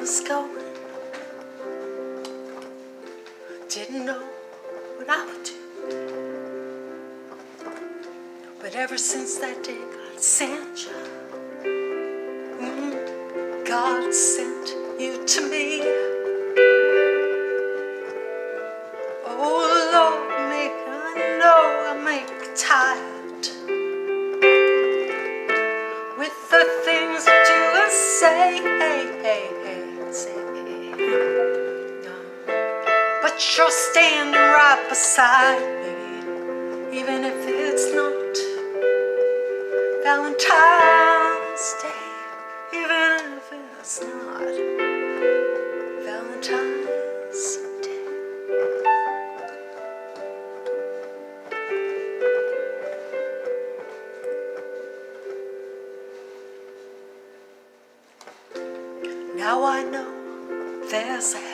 was going. Didn't know what I would do. But ever since that day, God sent you. Mm, God sent you to me. You're standing right beside me, even if it's not Valentine's Day, even if it's not Valentine's Day. Now I know there's a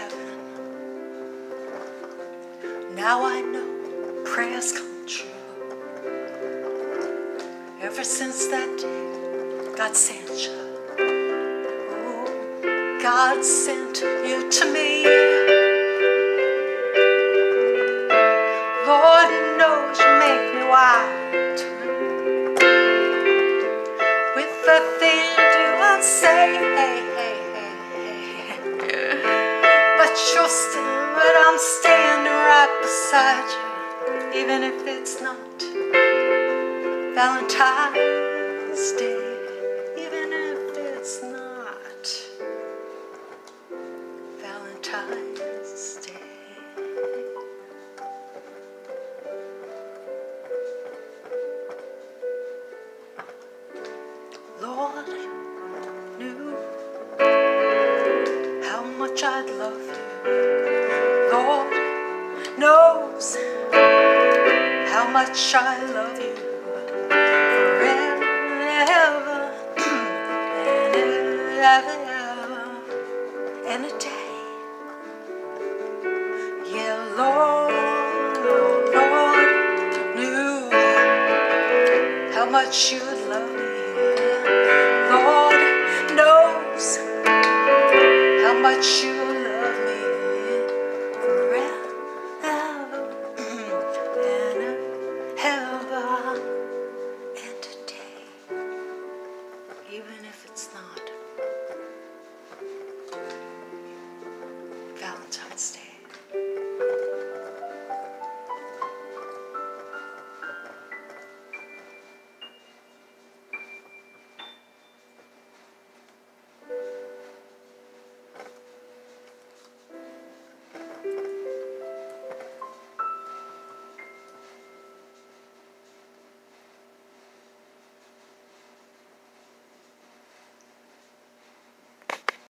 Now I know prayers come true. Ever since that day, God sent you. Oh, God sent you to me. You, even if it's not Valentine's Day, even if it's not Valentine's much I love you. Forever and ever and a day. Yeah, Lord, Lord knew how much you love me. Lord knows how much you